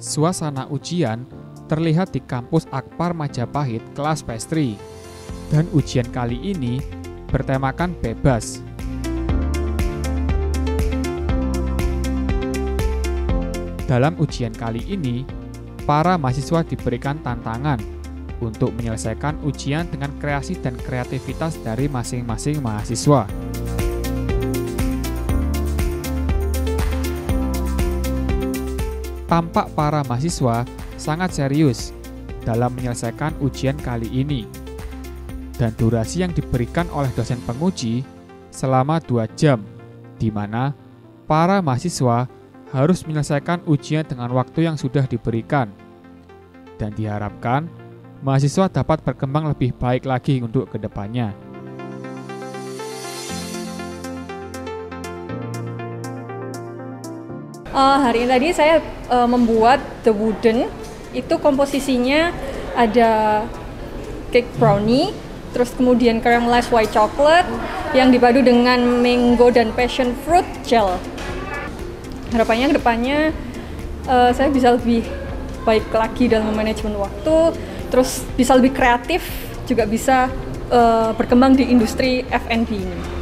suasana ujian terlihat di kampus Akpar Majapahit kelas pastry. Dan ujian kali ini bertemakan bebas. Dalam ujian kali ini, para mahasiswa diberikan tantangan untuk menyelesaikan ujian dengan kreasi dan kreativitas dari masing-masing mahasiswa. Tampak para mahasiswa sangat serius dalam menyelesaikan ujian kali ini. Dan durasi yang diberikan oleh dosen penguji selama dua jam, di mana para mahasiswa harus menyelesaikan ujian dengan waktu yang sudah diberikan. Dan diharapkan mahasiswa dapat berkembang lebih baik lagi untuk ke depannya. Uh, hari ini tadi saya uh, membuat the wooden itu komposisinya ada cake brownie, terus kemudian caramelized white chocolate yang dipadu dengan mango dan passion fruit gel. Harapannya ke depannya uh, saya bisa lebih baik lagi dalam manajemen waktu, terus bisa lebih kreatif, juga bisa uh, berkembang di industri F&B ini.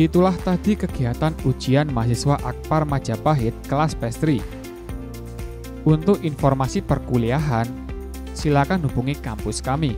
Itulah tadi kegiatan ujian mahasiswa Akpar Majapahit kelas pastry. Untuk informasi perkuliahan, silakan hubungi kampus kami